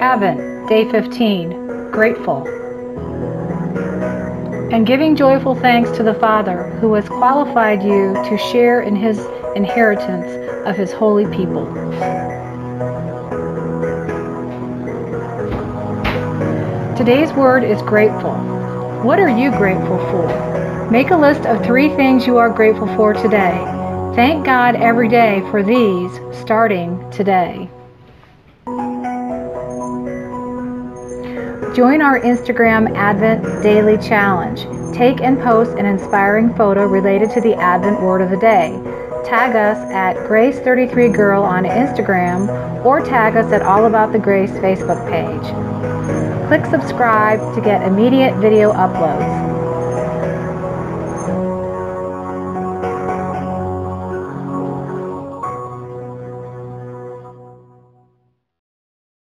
Advent, Day 15, Grateful. And giving joyful thanks to the Father who has qualified you to share in his inheritance of his holy people. Today's word is grateful. What are you grateful for? Make a list of three things you are grateful for today. Thank God every day for these, starting today. Join our Instagram Advent Daily Challenge. Take and post an inspiring photo related to the Advent Word of the Day. Tag us at Grace33Girl on Instagram or tag us at All About the Grace Facebook page. Click subscribe to get immediate video uploads.